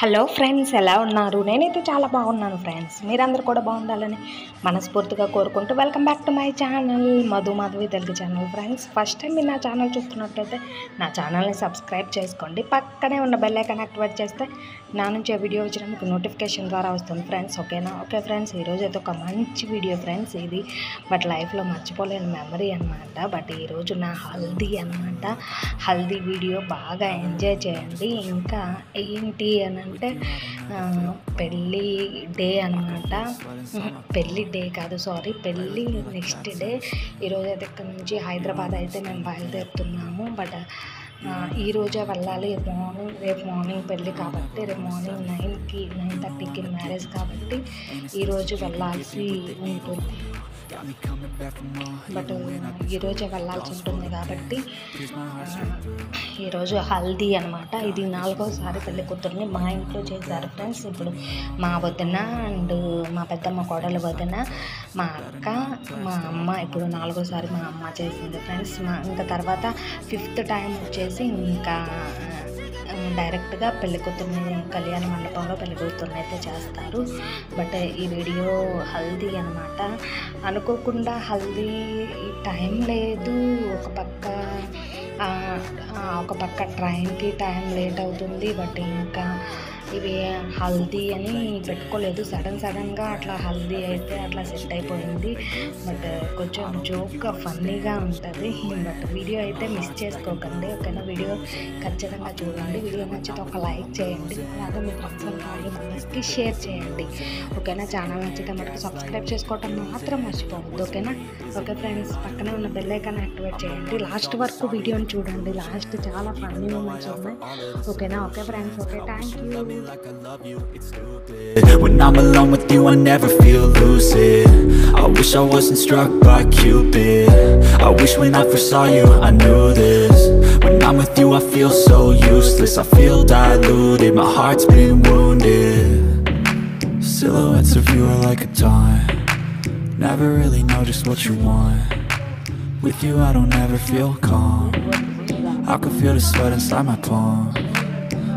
Hello friends ఎలా ఉన్నారు? నేనైతే చాలా బాగున్నాను ఫ్రెండ్స్. మీరందరూ కూడా బాగుండాలని మనస్ఫూర్తిగా కోరుకుంటూ welcome back to my channel Madhu Madhavi Telugu channel friends. First time మీరు నా ఛానల్ చూస్తున్నట్టయితే నా ఛానల్ని సబ్స్క్రైబ్ చేసుకోండి. పక్కనే ఉన్న బెల్ ఐకాన్ యాక్టివేట్ చేస్తే నా నుంచి ఆ వీడియో వచ్చిన మీకు నోటిఫికేషన్ ద్వారా వస్తుంది ఫ్రెండ్స్. ఓకేనా? ఓకే ఫ్రెండ్స్ ఈరోజు అయితే ఒక మంచి వీడియో ఫ్రెండ్స్ ఇది. బట్ లైఫ్లో మర్చిపోలేని మెమరీ అనమాట బట్ ఈరోజు నా హల్దీ అనమాట హల్దీ వీడియో బాగా ఎంజాయ్ చేయండి. ఇంకా ఏంటి అని అంటే పెళ్ళి డే అనమాట పెళ్ళి డే కాదు సారీ పెళ్ళి నెక్స్ట్ డే. ఈరోజు అయితే ఇక్కడ నుంచి హైదరాబాద్ అయితే మేము బయలుదేరుతున్నాము. బట్ ఈ రోజే వెళ్ళాలి. రేపు మార్నింగ్ రేపు మార్నింగ్ పెళ్ళి కాబట్టి రేపు మార్నింగ్ నైన్కి నైన్ థర్టీకి మ్యారేజ్ కాబట్టి ఈరోజు వెళ్ళాల్సి ఉంటుంది. బట్ ఈరోజే వెళ్ళాల్సి ఉంటుంది కాబట్టి ఈరోజు హల్దీ అనమాట ఇది నాలుగోసారి పెళ్ళి కూతుర్ని మా ఇంట్లో చేశారు ఫ్రెండ్స్. ఇప్పుడు మా వదిన అండ్ మా పెద్దమ్మ కోడలు వదిన మా అక్క మా అమ్మ ఇప్పుడు నాలుగోసారి మా అమ్మ చేసింది ఫ్రెండ్స్. మా ఇంకా తర్వాత ఫిఫ్త్ టైం వచ్చేసి ఇంకా డైరెక్ట్గా పెళ్ళికూతుర్ని కళ్యాణ మండపంలో పెళ్ళికూతుర్ని అయితే చేస్తారు. బట్ ఈ వీడియో హల్దీ అనమాట అనుకోకుండా హల్దీ టైం లేదు. ఒక పక్క ఒక పక్క ట్రైన్కి టైం లేట్ అవుతుంది. బట్ ఇంకా ఇవి హల్దీ అని పెట్టుకోలేదు. సడన్ సడన్గా అట్లా హల్దీ అయితే అట్లా సెట్ అయిపోయింది. బట్ కొంచెం జోక్గా ఫన్నీగా ఉంటుంది. బట్ వీడియో అయితే మిస్ చేసుకోకండి. ఓకేనా? వీడియో ఖచ్చితంగా చూడండి. వీడియో నచ్చితే ఒక లైక్ చేయండి. అలాగే మీ ఫ్రెండ్స్ అండ్ ఫ్యామిలీ మెంబర్స్కి షేర్ చేయండి. ఓకేనా? ఛానల్ నచ్చితే మటుకు సబ్స్క్రైబ్ చేసుకోవటం మాత్రం మర్చిపోవద్దు. ఓకేనా? ఓకే ఫ్రెండ్స్ పక్కనే ఉన్న బెల్ ఐకాన్ యాక్టివేట్ చేయండి. లాస్ట్ వరకు వీడియోని చూడండి. లాస్ట్ చాలా ఫన్నీ మూమెంట్స్ ఉన్నాయి. ఓకేనా? Okay friends okay. Thank you When I'm alone with you, I never feel lucid. I wish I wasn't struck by Cupid. I wish when I first saw you, I knew this. When I'm with you, I feel so useless. I feel diluted, my heart's been wounded. Silhouettes of you are like a dime Never really know just what you want. With you, I don't ever feel calm. I can feel the sweat inside my palm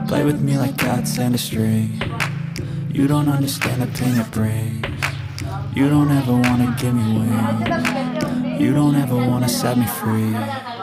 Play with me like cats and a string. You don't understand the pain it brings. You don't ever wanna give me wings. You don't ever wanna set me free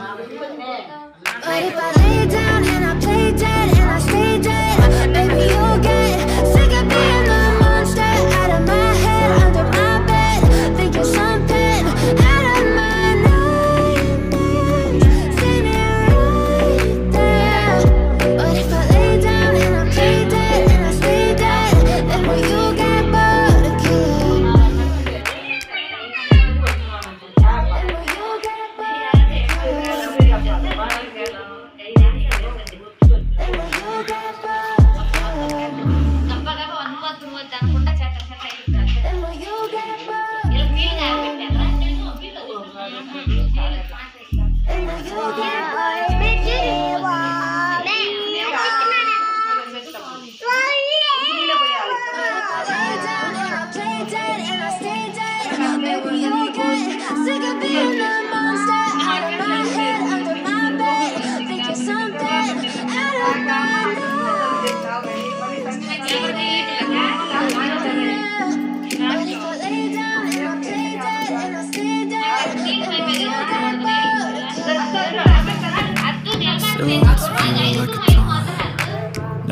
you get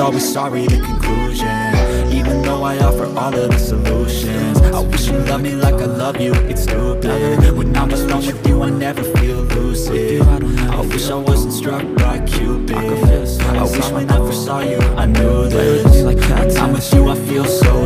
always sorry, the conclusion. Even though I offer all of the solutions. I wish you loved me like I love you, it's stupid. When I'm alone with you, I never feel lucid. I wish I wasn't struck by Cupid. I wish when I first saw you, I knew this. When I'm with you, I feel so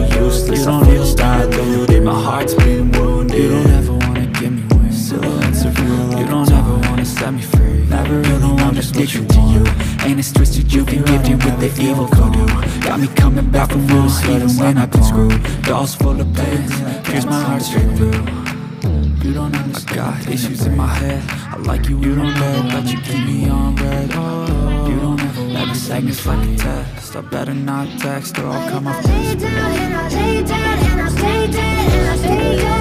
the evil voodoo Got me coming back for more even when I've been screwed Dolls full of pains, here's my heart straight through you don't understand. I got issues in my head. I like you, you don't know, but you keep me on red. Oh, you don't ever let me it's like a test. I better not text or I'll come off Lay down and I lay dead and I stay dead and I stay dead.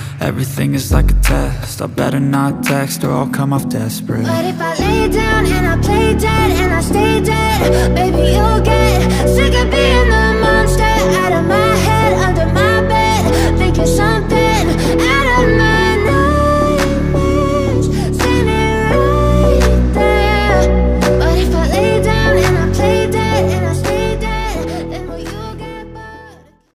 everything is like a test. I better not text or I'll come off desperate. But if I lay down and I play dead and I stay dead, baby you'll get